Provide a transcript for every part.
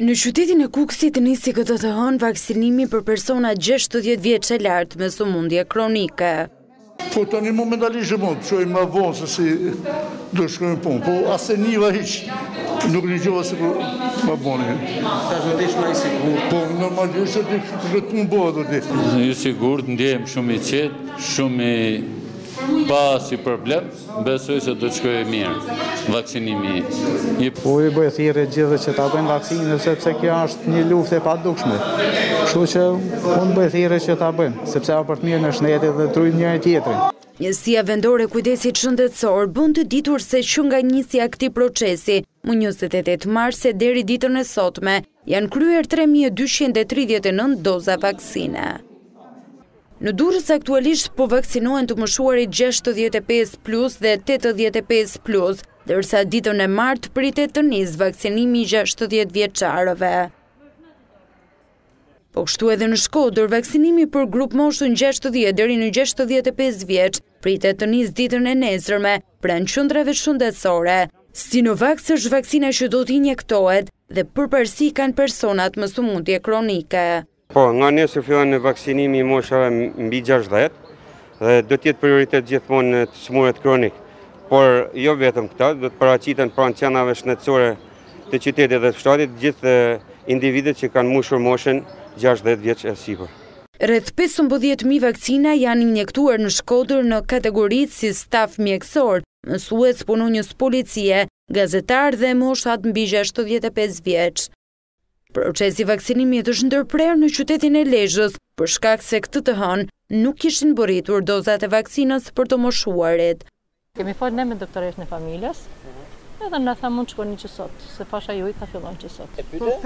Në qytetin e Kukësit nisi këtë të hënë vaksinimi për persona 60 vjeç e lart me sëmundje kronike. Po tani momentalisht e mund, që më vonë se si do shkojnë punët, po as e njeva hiç, nuk ndigjova se po më boni. Tash ndihesh ma i sigurt? Po normalisht e të këtë të më bërë dhe ti. I sigurt, ndjehem shumë i qetë, shumë pa asnjë problem. Besoj se do të shkojë mirë vaksinimi. Unë i bëj thirrje të gjithëve që ta bëjnë vaksinën sepse kjo është një luftë e padukshme. Kështu që unë bëj thirrje që ta bëjnë, sepse është për të mirën e shëndetit dhe të rujt njëri-tjetrin. Njësia Vendore e Kujdesit Shëndetësor bën të ditur se që nga nisja e këtij procesi, më njëzet e tetë mars e deri ditën e sotme, Janë kryer tre mijë e dyqind e tridhjetë e nëntë doza vaksine. Në Durrës aktualisht po vaksinohen të moshuarit gjashtëdhjetë e pesë plus dhe tetëdhjetë e pesë plus, ndërsa ditën e martë pritet të nisë vaksinimi i gjashtëdhjetë vjeçarëve. Po kështu edhe në Shkodër, vaksinimi për grupmoshën 60 deri në 65 vjeç pritet të nisë ditën e nesërme Pranë qendrave shëndetësore, Sinovac është vaksina që do të injektohet dhe përparësi kanë personat me sëmundje kronike. Po, nga nesër fillon vaksinimi i moshave mbi 60 dhe do të jetë prioritet gjithmonë të sëmurët kronikë. Por, jo vetëm këta, do të paraqiten pranë qendrave shëndetësore të qytetit dhe të fshatit gjithë individet që kanë mbushur moshën 60 vjeç e sipër. Rreth pesëmbëdhjetë mijë vaksina janë injektuar në Shkodër në kategoritë si staf mjekësor, mësues, punonjës policie, gazetarë dhe moshat mbi gjashtëdhjetë e pesë vjeç. Procesi i vaksinimit është ndërprerë në qytetin e Lezhës, për shkak se këtë të hënë nuk kishin mbërritur dozat e vaksinës për të moshuarit. Kemi folë ne me doktoreshën e familjes, edhe na tha mund të shkoni që sot, se fasha juaj ka fillu që sot.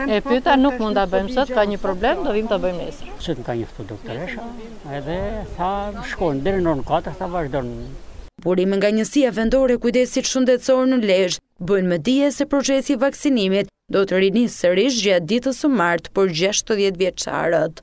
E pyta nuk mund ta bëjmë sot, ka një problem, do vim ta bëjmë nesër. Sot më ka njoftu doktoresha, edhe tha shkon deri në 4, tha vazhdon Burime nga njësia vendore e kujdesit shëndetësor në Lezhë, bëjnë me dije se procesi i vaksinimit do të rinisë sërish gjatë ditës së martë për 60 vjeçarët.